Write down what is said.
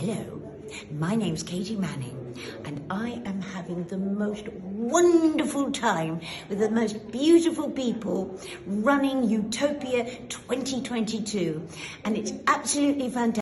Hello, my name's Katy Manning, and I am having the most wonderful time with the most beautiful people running Utopia 2022, and it's absolutely fantastic.